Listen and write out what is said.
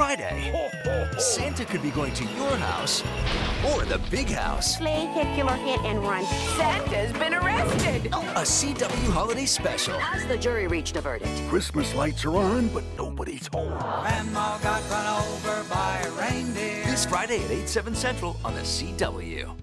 Friday, Santa could be going to your house or the big house. Play, hit, killer hit, and run. Santa's been arrested. A CW holiday special. Has the jury reached a verdict? Christmas lights are on, but nobody's home. Grandma got run over by a reindeer. This Friday at 8, 7 Central on the CW.